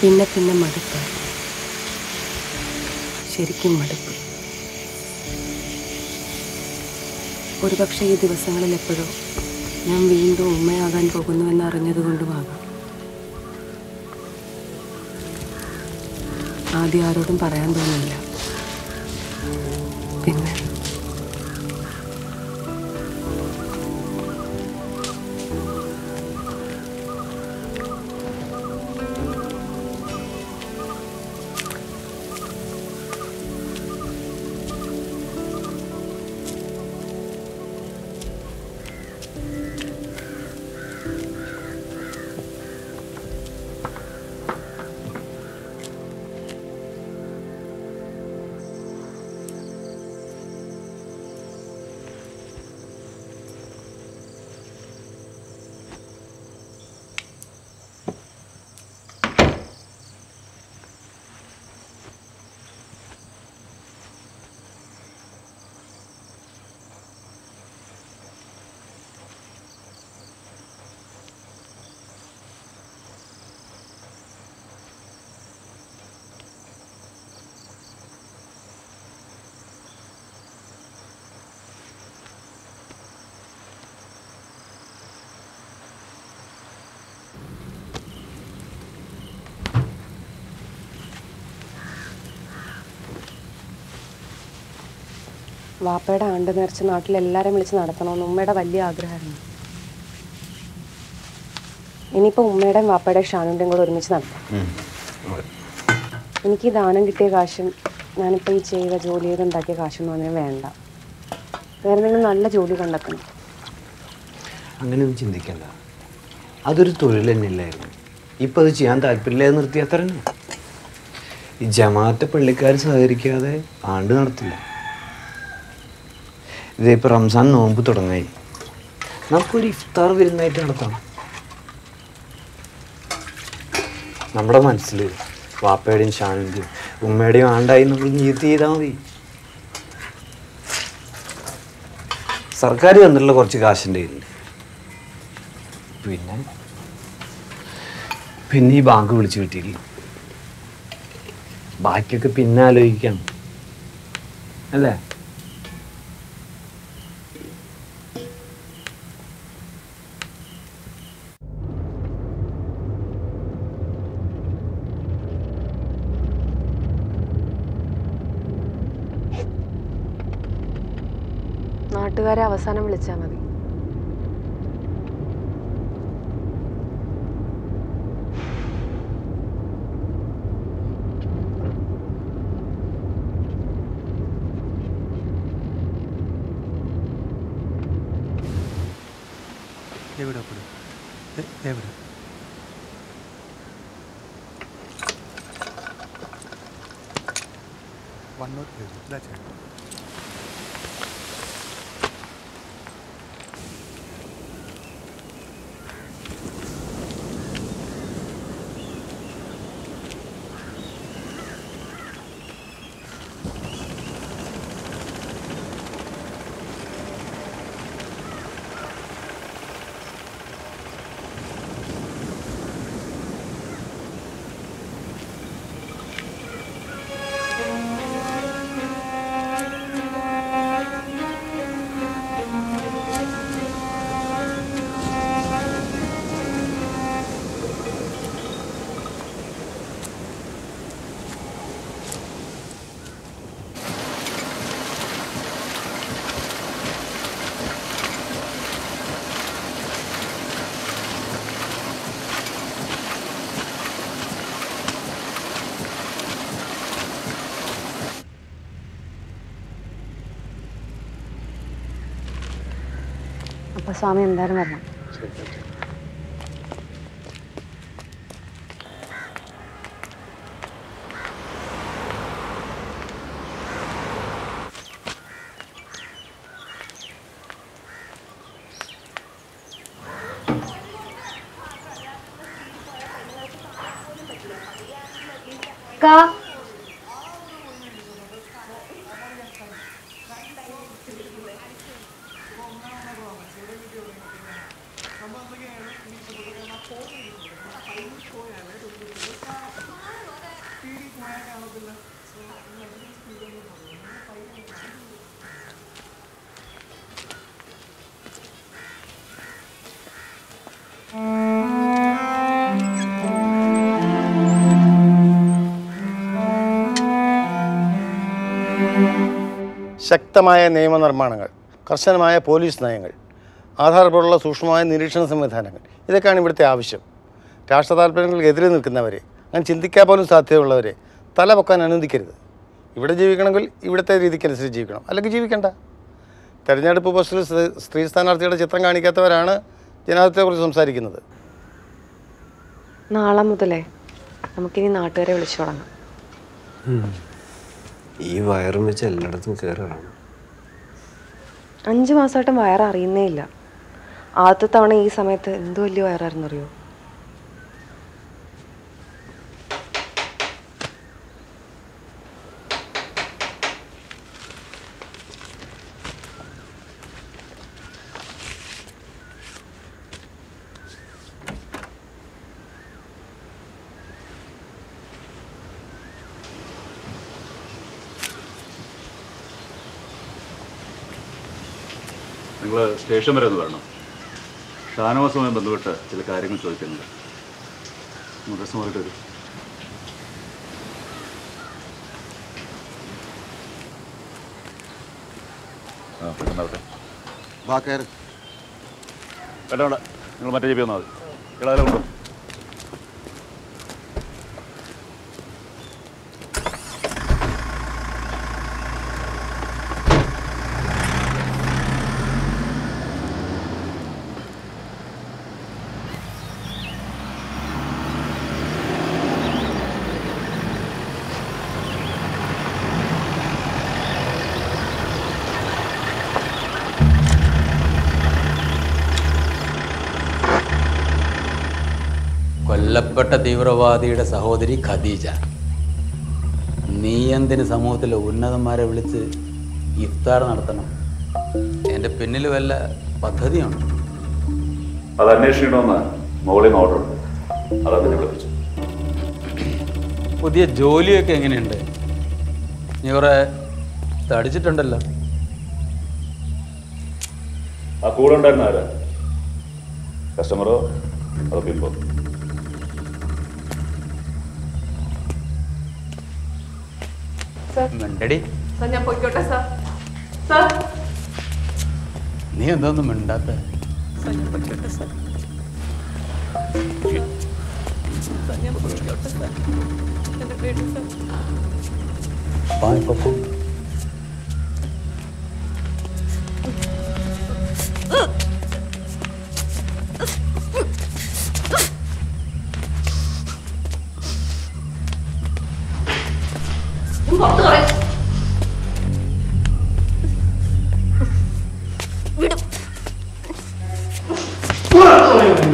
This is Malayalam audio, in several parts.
പിന്നെ പിന്നെ മടുപ്പ്. ശരിക്കും മടുപ്പ്. ഒരുപക്ഷെ ഈ ദിവസങ്ങളിൽ എപ്പോഴോ ഞാൻ വീണ്ടും ഉമ്മയാകാൻ പോകുന്നുവെന്ന് അറിഞ്ഞതുകൊണ്ടുമാകാം. ആദ്യം ആരോടും പറയാൻ തോന്നില്ല പിന്നെ വാപ്പയുടെ ആണ്ട് നേർച്ച നാട്ടിലെല്ലാവരെയും വിളിച്ച് നടത്തണമെന്ന് ഉമ്മയുടെ വലിയ ആഗ്രഹമായിരുന്നു. ഇനിയിപ്പോൾ ഉമ്മയുടെയും വാപ്പയുടെയും ഷാനുവിന്റെയും കൂടെ ഒരുമിച്ച് നടത്താം. എനിക്ക് ഈ ദാനം കിട്ടിയ കാശും ഞാനിപ്പോൾ ഈ ചെയ്ത ജോലി ചെയ്ത് ഉണ്ടാക്കിയ കാശൊന്നും അങ്ങനെ വേണ്ട. വേറെ നിങ്ങൾ നല്ല ജോലി കണ്ടെത്തണം. അങ്ങനെയൊന്നും ചിന്തിക്കണ്ട. അതൊരു തൊഴിൽ തന്നെയല്ലായിരുന്നു. ഇപ്പം അത് ചെയ്യാൻ താല്പര്യമില്ല നിർത്തി അത്ര തന്നെ. ഈ ജമാഅത്തെ പള്ളിക്കാർ സഹകരിക്കാതെ ആണ്ട് നടത്തില്ല. ഇതിപ്പോൾ റംസാൻ നോമ്പ് തുടങ്ങായി. നമുക്കൊരു ഇഫ്താർ വിരുന്നായിട്ട് നടത്താം. നമ്മുടെ മനസ്സിൽ വാപ്പയുടെയും ഷാനിന്റെയും ഉമ്മയുടെയും ആണ്ടായി നമ്മൾ നീത്ത് ചെയ്താൽ മതി. സർക്കാർ തന്നിട്ടുള്ള കുറച്ച് കാശിന്റെ കയ്യിലുണ്ട്. പിന്നെ പിന്നെ ഈ ബാങ്ക് വിളിച്ചു കിട്ടിയില്ല ബാക്കിയൊക്കെ പിന്നെ ആലോചിക്കാം. അല്ലേ? കൂട്ടുകാരെ അവസാനം വിളിച്ചാൽ മതി. എവിടെ എവിടെ? ഇതാ स्वामी अंदर वरना का ശക്തമായ നിയമനിർമ്മാണങ്ങൾ കർശനമായ പോലീസ് നയങ്ങൾ ആധാരപ്പോലുള്ള സൂക്ഷ്മമായ നിരീക്ഷണ സംവിധാനങ്ങൾ. ഇതൊക്കെയാണ് ഇവിടുത്തെ ആവശ്യം. രാഷ്ട്ര താല്പര്യങ്ങൾക്ക് എതിരെ നിൽക്കുന്നവരെ അങ്ങനെ ചിന്തിക്കാൻ പോലും സാധ്യതയുള്ളവരെ തല പൊക്കാൻ അനുവദിക്കരുത്. ഇവിടെ ജീവിക്കണമെങ്കിൽ ഇവിടുത്തെ രീതിക്കനുസരിച്ച് ജീവിക്കണം. അല്ലെങ്കിൽ ജീവിക്കണ്ട. തെരഞ്ഞെടുപ്പ് പോസ്റ്റിൽ സ്ത്രീ- സ്ത്രീ സ്ഥാനാർത്ഥിയുടെ ചിത്രം കാണിക്കാത്തവരാണ് ജനാധിപത്യത്തെക്കുറിച്ച് സംസാരിക്കുന്നത്. നാളെ മുതലേ നമുക്കിനി നാട്ടുകാരെ വിളിച്ചു തുടങ്ങാം. ഈ വയറും വെച്ച് എല്ലായിടത്തും കയറുകയാണ് അഞ്ച് മാസമായിട്ടും വയർ അറിയുന്നേ ഇല്ല. ആദ്യത്തെ തവണ ഈ സമയത്ത് എന്ത് വലിയ വയറായിരുന്നറിയോ? നിങ്ങൾ സ്റ്റേഷൻ വരെ ഒന്ന് വരണം. ഷാനവാസവുമായി ബന്ധപ്പെട്ട് ചില കാര്യങ്ങൾ ചോദിക്കുന്നുണ്ട്. മാറിയിട്ട് വരും. വാ കയറ് നിങ്ങൾ മറ്റേ ജി വന്നാൽ മതി. ഇളാലെ കൊല്ലപ്പെട്ട തീവ്രവാദിയുടെ സഹോദരി ഖദീജ. നീ എന്തിന് സമൂഹത്തിലെ ഉന്നതന്മാരെ വിളിച്ച് ഇഫ്താർ നടത്തണം? എന്റെ പിന്നിൽ വല്ല പദ്ധതിയുണ്ട്? അത് അന്വേഷിക്കണമെന്ന് മുകളിൽ നിന്ന് ഓർഡർ അതാ വിളിപ്പിച്ചു. പുതിയ ജോലിയൊക്കെ എങ്ങനെയുണ്ട്? നീ കുറെ തടിച്ചിട്ടുണ്ടല്ലോ. ആ കൂടെ ഉണ്ടായിരുന്ന ആരാ? കസ്റ്റമറോ അതോ പിമ്പോ മിണ്ടടി. ഞാൻ പോയിക്കോട്ടെ സാർ. സാർ. നീ എന്തോന്നും മിണ്ടാത്ത? സാർ ഞാൻ പേടി സാർ പായപ്പൂ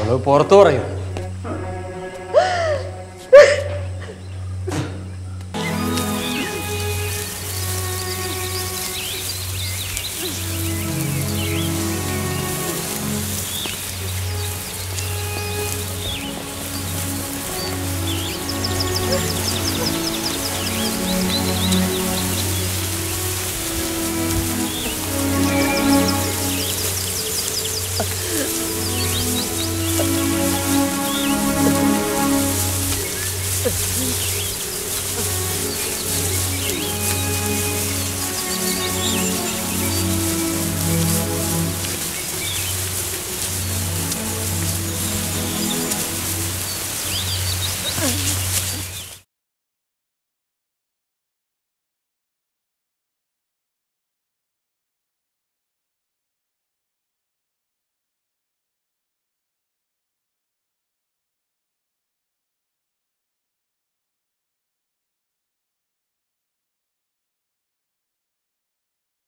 അവൾ പുറത്തു 死的英。